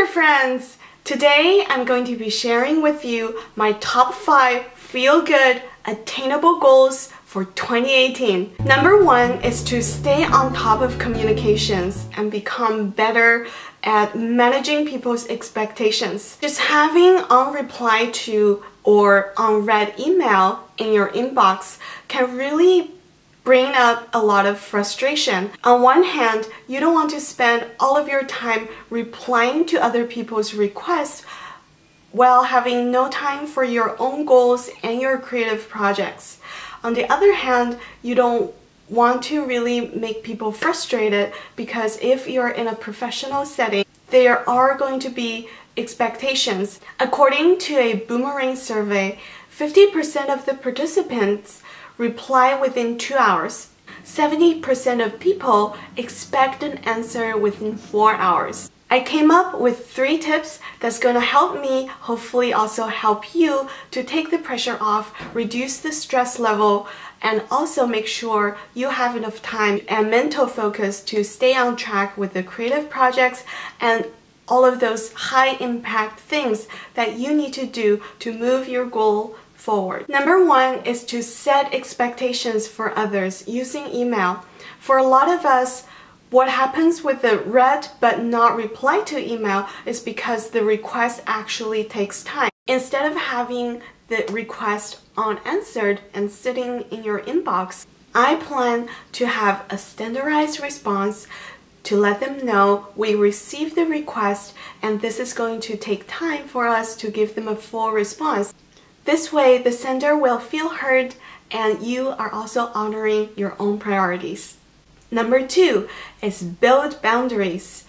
there friends! Today I'm going to be sharing with you my top 5 feel-good attainable goals for 2018. Number one is to stay on top of communications and become better at managing people's expectations. Just having unreplied to or unread email in your inbox can really bring up a lot of frustration. On one hand, you don't want to spend all of your time replying to other people's requests while having no time for your own goals and your creative projects. On the other hand, you don't want to really make people frustrated because if you're in a professional setting, there are going to be expectations. According to a Boomerang survey, 50% of the participants reply within two hours. 70% of people expect an answer within four hours. I came up with three tips that's to help me, hopefully also help you to take the pressure off, reduce the stress level, and also make sure you have enough time and mental focus to stay on track with the creative projects and all of those high impact things that you need to do to move your goal forward. Number one is to set expectations for others using email. For a lot of us, what happens with the read but not reply to email is because the request actually takes time. Instead of having the request unanswered and sitting in your inbox, I plan to have a standardized response to let them know we received the request and this is going to take time for us to give them a full response. This way, the sender will feel heard and you are also honoring your own priorities. Number two is build boundaries.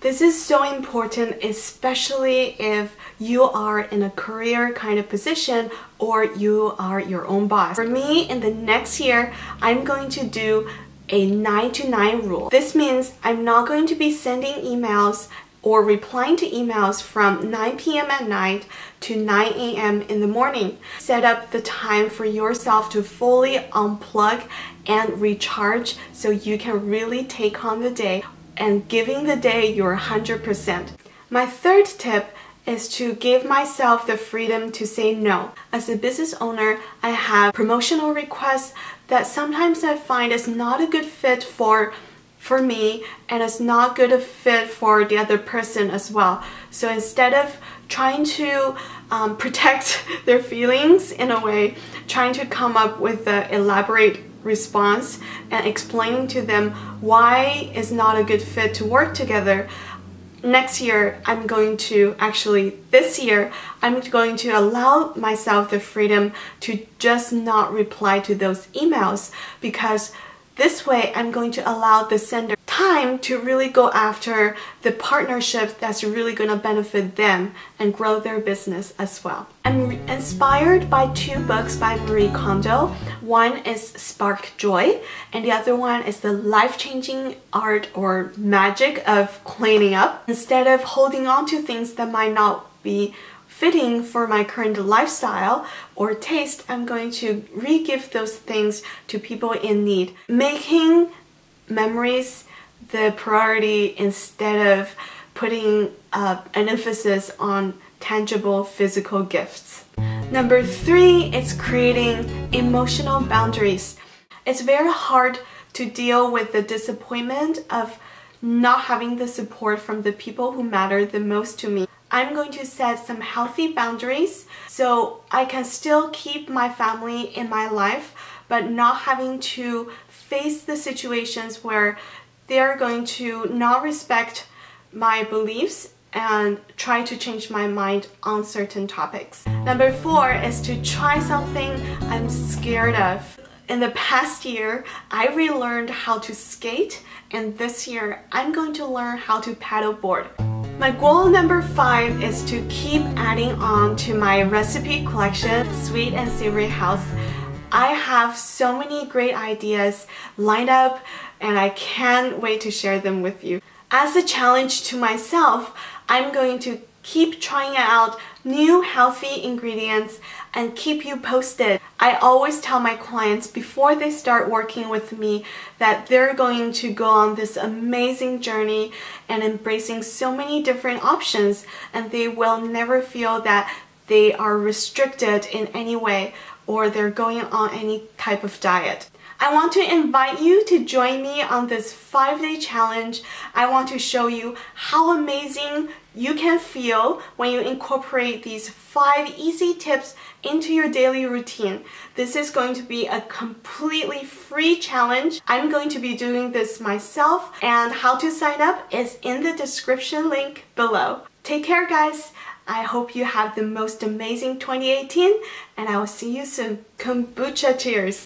This is so important, especially if you are in a career kind of position or you are your own boss. For me, in the next year, I'm going to do a 9 to 9 rule. This means I'm not going to be sending emails or replying to emails from 9 p.m. at night to 9 a.m. in the morning. Set up the time for yourself to fully unplug and recharge so you can really take on the day and giving the day your 100%. My third tip is to give myself the freedom to say no. As a business owner, I have promotional requests that sometimes I find is not a good fit for for me and it's not good a fit for the other person as well. So instead of trying to um, protect their feelings in a way, trying to come up with an elaborate response and explaining to them why it's not a good fit to work together, next year I'm going to actually this year I'm going to allow myself the freedom to just not reply to those emails because this way I'm going to allow the sender time to really go after the partnership that's really going to benefit them and grow their business as well. I'm inspired by two books by Marie Kondo. One is Spark Joy and the other one is the life-changing art or magic of cleaning up. Instead of holding on to things that might not be fitting for my current lifestyle or taste, I'm going to re-give those things to people in need. Making memories the priority instead of putting uh, an emphasis on tangible physical gifts. Number three is creating emotional boundaries. It's very hard to deal with the disappointment of not having the support from the people who matter the most to me. I'm going to set some healthy boundaries so I can still keep my family in my life but not having to face the situations where they are going to not respect my beliefs and try to change my mind on certain topics. Number four is to try something I'm scared of. In the past year, I relearned how to skate and this year I'm going to learn how to paddleboard. My goal number five is to keep adding on to my recipe collection, Sweet and Savoury Health. I have so many great ideas lined up and I can't wait to share them with you. As a challenge to myself, I'm going to keep trying out new healthy ingredients and keep you posted. I always tell my clients before they start working with me that they're going to go on this amazing journey and embracing so many different options and they will never feel that they are restricted in any way or they're going on any type of diet. I want to invite you to join me on this five day challenge. I want to show you how amazing you can feel when you incorporate these five easy tips into your daily routine. This is going to be a completely free challenge. I'm going to be doing this myself and how to sign up is in the description link below. Take care guys. I hope you have the most amazing 2018 and I will see you soon. Kombucha cheers!